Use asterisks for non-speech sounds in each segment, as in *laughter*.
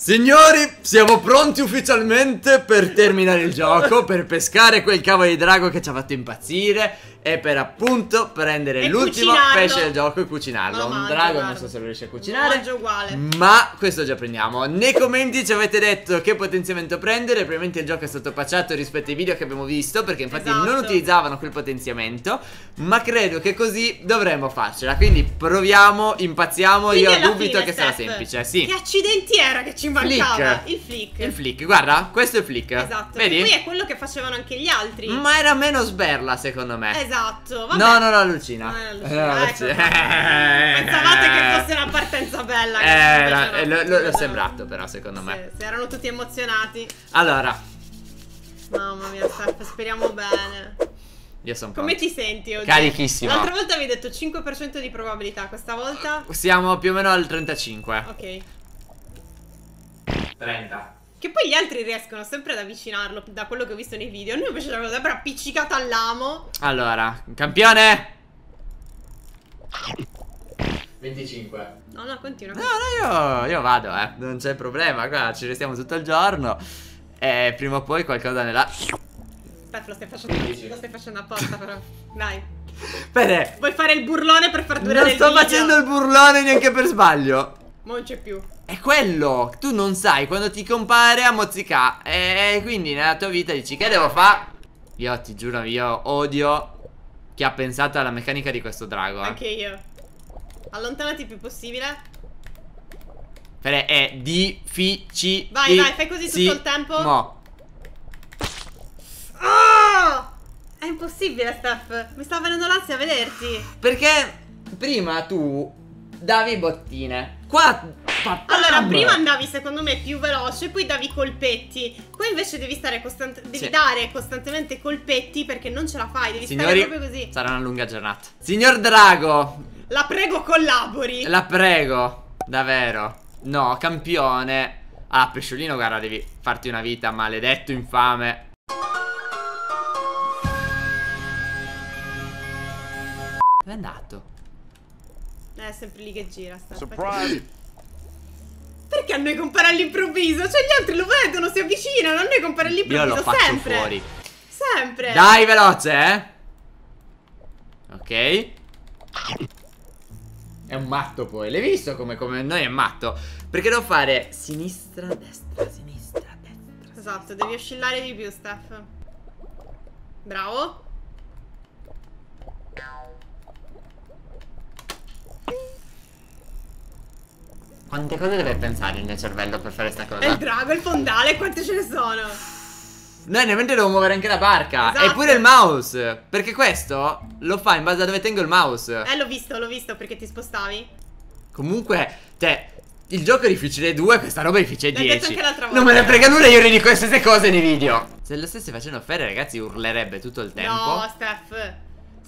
Signori, siamo pronti ufficialmente per terminare il gioco, *laughs* per pescare quel cavolo di drago che ci ha fatto impazzire e per appunto prendere l'ultimo pesce del gioco e cucinarlo. Lo Un drago guarda. non so se lo riesce a cucinare. uguale. Ma questo già prendiamo. Nei commenti ci avete detto che potenziamento prendere. Probabilmente il gioco è stato patchato rispetto ai video che abbiamo visto. Perché infatti Esatto. non utilizzavano quel potenziamento. Ma credo che così dovremmo farcela. Quindi proviamo, impazziamo. Quindi Io dubito che sarà Steph, semplice. Sì. Che accidenti era che ci mancava? Flick. Il flick. Il flick, guarda, questo è il flick. Esatto. Vedi? E poi è quello che facevano anche gli altri. Ma era meno sberla, secondo me. Esatto. Vabbè. No, no, no, Lucina. Ah, Lucina, No, ecco. *laughs* Pensavate che fosse una partenza bella. Era, invece eh, no. lo, lo- lo è sembrato però, secondo me. Sì, sì, erano tutti emozionati. Allora, Mamma mia, Steph, speriamo bene. io sono Come pronto. ti senti oggi? Carichissimo. L'altra volta avevi detto 5% di probabilità, questa volta? Siamo più o meno al 35. Ok. 30. Che poi gli altri riescono sempre ad avvicinarlo, da quello che ho visto nei video. Noi invece l'abbiamo sempre appiccicato all'amo. Allora, campione. 25. No, no, continua. No, no, io, io vado, eh. Non c'è problema. Guarda, ci restiamo tutto il giorno. E prima o poi qualcosa nella. Steph, lo stai facendo, lo stai facendo apposta, però. Dai. Bene. Vuoi fare il burlone per far durare Non il sto video? facendo il burlone neanche per sbaglio. Ma non c'è più. È quello. Tu non sai quando ti compare a mozzica. E quindi nella tua vita dici che devo fare? Io ti giuro, io odio chi ha pensato alla meccanica di questo drago. eh. Anche io. Allontanati il più possibile. Per- è difficile. Vai, vai, fai così tutto il tempo. Mo. Oh! È impossibile, Steph. Mi sta venendo l'ansia a vederti. Perché prima tu davi bottine. Qua. Allora, prima andavi secondo me più veloce, poi davi colpetti. Qua invece devi devi Sì. dare costantemente colpetti perché non ce la fai, devi Signori, stare proprio così. sarà una lunga giornata. Signor Drago, La prego, collabori. la prego, davvero. No, campione. Ah, pesciolino, guarda, devi farti una vita, maledetto, infame. Dove è andato? Eh, È sempre lì che gira, Steph. Surprise! Perché a noi compare all'improvviso? Cioè gli altri lo vedono, si avvicinano, a noi compare Io all'improvviso lo faccio sempre. fuori. Sempre. Dai, veloce, eh. Ok. È un matto poi. L'hai visto come, come noi è matto? Perché devo fare sinistra, destra, sinistra, destra. Esatto, devi oscillare di più, Steph. Bravo. Quante cose deve pensare il mio cervello per fare sta È il cosa? drago, il fondale, quante ce ne sono? Noi nel mentre devo muovere anche la barca. Esatto. E pure il mouse. Perché questo lo fa in base a dove tengo il mouse. Eh, l'ho visto, l'ho visto perché ti spostavi. Comunque, cioè, il gioco è difficile 2, questa roba è difficile L'hai detto 10. anche l'altra Non me ne frega nulla, io ridico queste cose nei video. Se lo stessi facendo fare, ragazzi, urlerebbe tutto il tempo. No, Steph.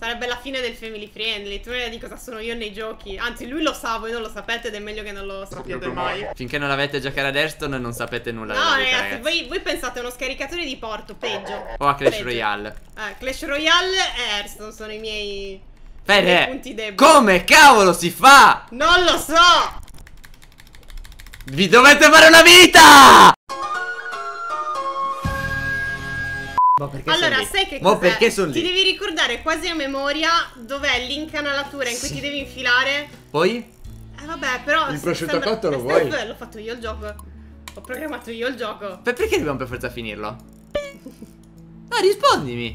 Sarebbe la fine del family friendly. Tu non di cosa sono io nei giochi. Anzi, lui lo sa, voi non lo sapete ed è meglio che non lo sappiate mai. Finché non avete giocare ad Hearthstone non sapete nulla No, della vita, ragazzi, ragazzi. voi, voi pensate a uno scaricatore di porto, peggio. O a Clash Peggio. Royale. Eh, Clash Royale e Hearthstone sono i miei, i miei Fede, punti deboli. come cavolo si fa? Non lo so! Vi dovete fare una vita! Ma perché Allora, sai che Ma cos'è? perché sono Ti lì? devi ricordare quasi a memoria dov'è l'incanalatura in cui Sì. ti devi infilare. Poi? Eh vabbè, però Il prosciutto sembra- cotto lo eh, vuoi? L'ho fatto io il gioco. Ho programmato io il gioco. Per- perché dobbiamo per forza finirlo? Ma rispondimi.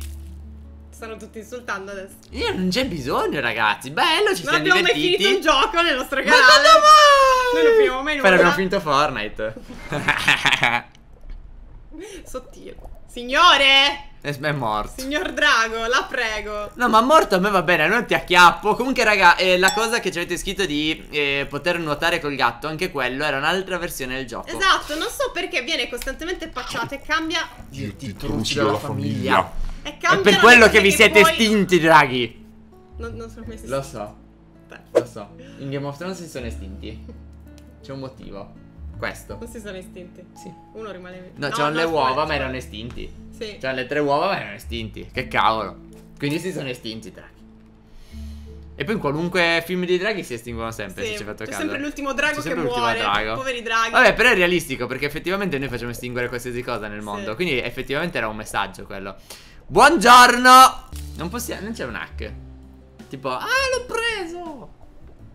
Stanno tutti insultando adesso. Io non c'è bisogno, ragazzi. Bello, ci Non siamo abbiamo mai divertiti. finito un gioco nel nostro Ma canale. quando mai? Noi non finiamo mai Però nulla. abbiamo finito Fortnite. *laughs* *laughs* Sottile. Signore! E è morto. Signor Drago, la prego. No, ma morto a me va bene, non ti acchiappo. Comunque, raga, eh, la cosa che ci avete scritto di eh, poter nuotare col gatto, anche quello era un'altra versione del gioco. Esatto, non so perché viene costantemente patchato e cambia. Io ti truci dalla famiglia. E È cambia per quello che vi siete estinti, draghi. Non, non sono mai Lo so, Beh, lo so. In Game of Thrones si sono estinti. C'è un motivo. Questo. Non si sono estinti. Sì. Uno rimane. No, c'erano le uova, ma erano estinti. Sì. Cioè, le tre uova, ma erano estinti. Che cavolo. Quindi si sono estinti, draghi. E poi in qualunque film di draghi si estinguono sempre, Sì, se ci hai fatto c'è caso. sempre l'ultimo drago C'è che sempre l'ultimo muore. drago. Poveri draghi. Vabbè, però è realistico perché effettivamente noi facciamo estinguere qualsiasi cosa nel Sì. mondo. Quindi effettivamente era un messaggio quello. Buongiorno! Non possiamo. Non c'è un hack. Tipo, ah, l'ho preso!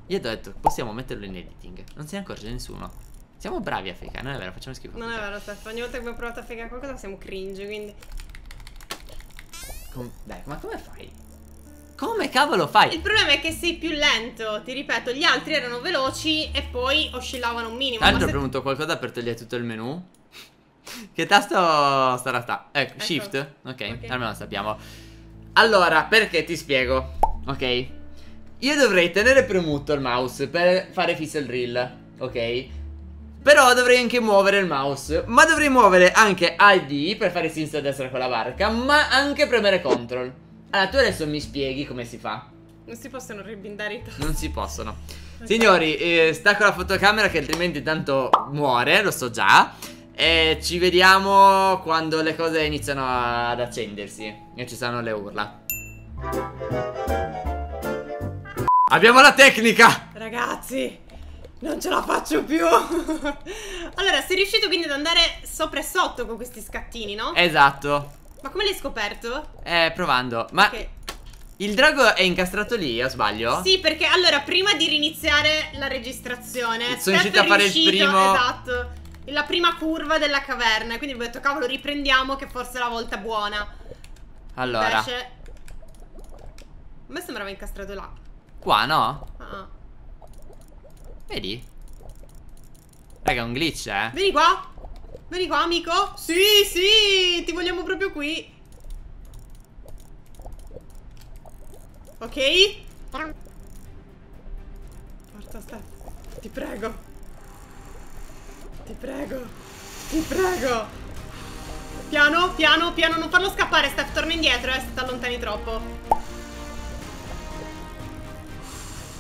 Io ti ho detto, possiamo metterlo in editing. Non se ne accorge nessuno. Siamo bravi a fake, non è vero, facciamo schifo. Non è vero, Stefano. Ogni volta che abbiamo provato a fregare qualcosa siamo cringe, quindi. Com- Dai, ma come fai? Come cavolo fai? Il problema è che sei più lento, ti ripeto, gli altri erano veloci e poi oscillavano un minimo. Tra l'altro ho se- premuto qualcosa per togliere tutto il menu. che tasto sarà sta? Ecco, Ecco. shift? Ok, almeno lo sappiamo. Allora, perché ti spiego? Ok. Io dovrei tenere premuto il mouse per fare fisso il reel, ok? Però dovrei anche muovere il mouse. Ma dovrei muovere anche ID per fare sinistro e destra con la barca. Ma anche premere control. Allora, tu adesso mi spieghi come si fa. Non si possono ribindare i tasti. Non si possono. Signori, eh, stacco la fotocamera che altrimenti tanto muore, lo so già. E ci vediamo quando le cose iniziano ad accendersi e ci saranno le urla. Abbiamo la tecnica! Ragazzi, non ce la faccio più. *laughs* allora, sei riuscito quindi ad andare sopra e sotto con questi scattini, no? Esatto. Ma come l'hai scoperto? Eh, provando. Ma Ok. il drago è incastrato lì, o sbaglio? Sì, perché allora, prima di riniziare la registrazione, Sono riuscito a è fare il riuscito- primo- Esatto. La prima curva della caverna. Quindi ho detto, cavolo, riprendiamo che forse è la volta buona. Allora, Invece... A me sembrava incastrato là. qua no? Ah, ah. Vedi? Raga, è un glitch, eh? Vieni qua. Vieni qua, amico. Sì, sì, ti vogliamo proprio qui. Ok? Porta Steph. Ti prego. Ti prego. Ti prego. Piano, piano, piano. Non farlo scappare, Steph. Torna indietro, eh, se ti allontani troppo.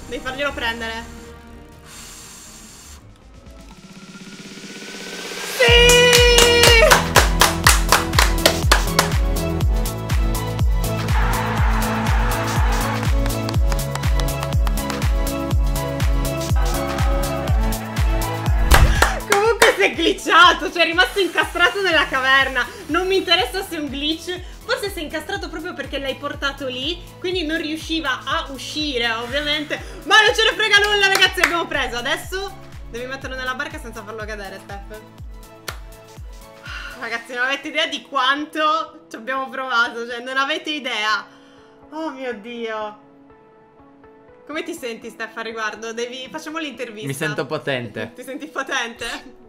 Devi farglielo prendere. Glitchato, cioè è rimasto incastrato nella caverna. Non mi interessa se è un glitch. Forse si è incastrato proprio perché l'hai portato lì, quindi non riusciva a uscire, ovviamente. Ma non ce ne frega nulla, ragazzi, abbiamo preso. Adesso devi metterlo nella barca senza farlo cadere, Steph. Ragazzi, non avete idea di quanto ci abbiamo provato, cioè non avete idea. Oh mio Dio. Come ti senti, Steph, a riguardo? Devi... Facciamo l'intervista. Mi sento potente. Ti senti potente?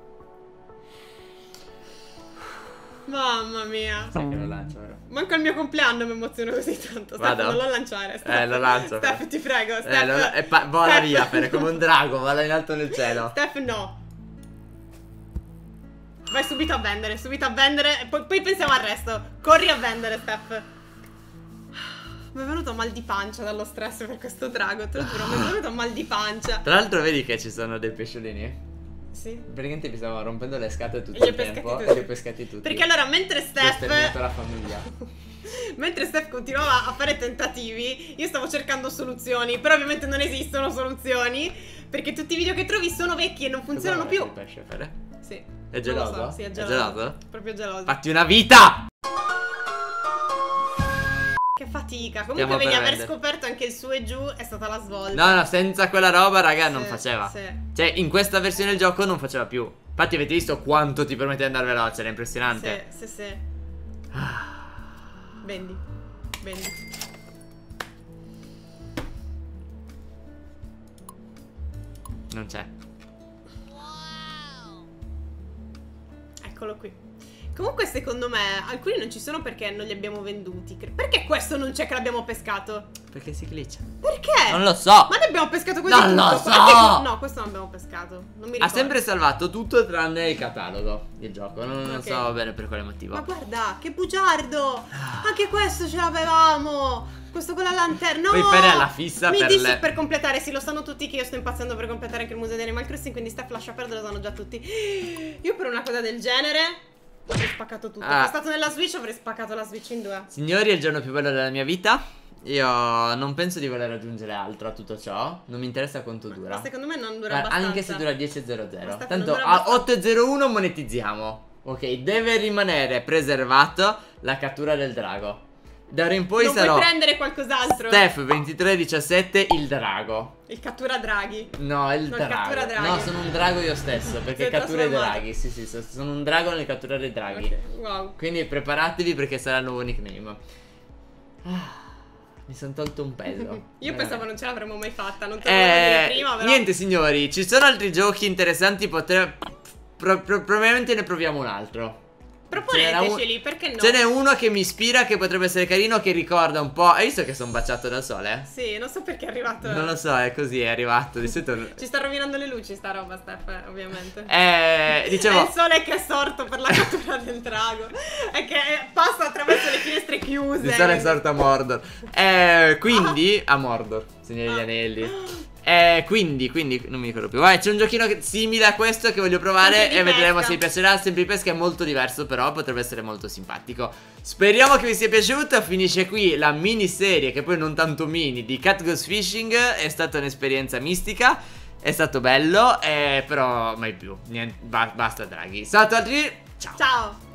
Mamma mia. Sai che lo lancio, vero? Manco al mio compleanno mi emoziono così tanto. Steph, Vado? non lo lanciare. Steph. Eh, lo lancio, Steph, però. ti prego. Steph. Eh, lo- e pa- vola Steph. via, Fere, come un *laughs* drago, vola in alto nel cielo. Steph, no. Vai subito a vendere, subito a vendere. e Poi, poi pensiamo al resto. Corri a vendere, Steph. Mi è venuto mal di pancia dallo stress per questo drago. Te lo giuro, mi è venuto mal di pancia. Tra l'altro vedi che ci sono dei pesciolini? Sì. Praticamente mi stavano rompendo le scatole tutto E il ho tempo tutti. e li ho pescati tutti. Perché allora, mentre Ho Steph. la famiglia. *laughs* Mentre Steph continuava a fare tentativi, io stavo cercando soluzioni. Però ovviamente non esistono soluzioni. Perché tutti i video che trovi sono vecchi e non funzionano più. il pesce, Fere? Sì. È geloso? so, sì, è È geloso. geloso? Proprio geloso. Fatti una vita! Che fatica. Comunque vedi, aver vendere. scoperto anche il su e giù è stata la svolta. No, no, senza quella roba, raga, non Sì, faceva. sì. Cioè, in questa versione del gioco non faceva più. Infatti avete visto quanto ti permette di andare veloce, era impressionante. Sì, sì, sì. Vendi. Vendi. Non c'è. Eccolo qui. Comunque, secondo me, alcuni non ci sono perché non li abbiamo venduti. Perché questo non c'è che l'abbiamo pescato? Perché si glitcha? Perché? Non lo so. Ma noi abbiamo pescato quasi Non lo tutto. so! Anche- No, questo non abbiamo pescato. Non mi ricordo. Ha sempre salvato tutto tranne il catalogo il gioco. Non, non so bene per quale motivo. Ma guarda, che bugiardo! Anche questo ce l'avevamo! Questo con la lanterna. No! Poi Fede la fissa Mi per le- per completare, sì, lo sanno tutti che io sto impazzendo per completare anche il museo di Animal Crossing, quindi Steph lascia perdere, lo sanno già tutti. Io per una cosa del genere avrei spaccato tutto. Ah. Se fosse stato nella Switch avrei spaccato la Switch in due. Signori, è il giorno più bello della mia vita. Io non penso di voler aggiungere altro a tutto ciò. Non mi interessa quanto dura. Ma secondo me non dura Eh, abbastanza. Anche se dura Ma 10.00. sta- Tanto a 8.01 monetizziamo. Ok, deve rimanere preservato la cattura del drago. Da ora in poi non sarò puoi prendere qualcos'altro. Steph 2317 il drago. Il cattura draghi. No, il No, il drago. cattura draghi. No, sono un drago io stesso. *laughs* Perché cattura i draghi. Sì, sì, so- sono un drago nel catturare i draghi. Ok, Wow. Quindi preparatevi perché sarà il nuovo nickname. Ah, mi sono tolto un peso. *laughs* Io pensavo non ce l'avremmo mai fatta, non te lo Eh, prima, però. niente signori, ci sono altri giochi interessanti, potre- pro- pro- probabilmente ne proviamo un altro. Proponeteceli, perché no? Ce n'è uno che mi ispira, che potrebbe essere carino, che ricorda un po'... Hai visto che sono baciato dal sole? Sì, non so perché è arrivato. Non lo so, è così, è arrivato. Di solito... *laughs* Ci sta rovinando le luci sta roba, Steph, eh, ovviamente. Eh, È dicevo... il sole che è sorto per la *laughs* cattura del drago. E che passa attraverso le finestre chiuse. Di stare sorto a Mordor. Eh, quindi... A Mordor, Signore degli Ah. Anelli. *gasps* *gasps* Eh, quindi, quindi, non mi ricordo più. Vai, c'è un giochino che- simile a questo che voglio provare e vedremo pesca. se vi piacerà. Sempre di pesca è molto diverso, però potrebbe essere molto simpatico. Speriamo che vi sia piaciuto. Finisce qui la miniserie, che poi non tanto mini, di Cat Goes Fishing. È stata un'esperienza mistica. È stato bello, eh, però mai più. Niente, ba- basta, Draghi. Salto altri. Ciao. Ciao.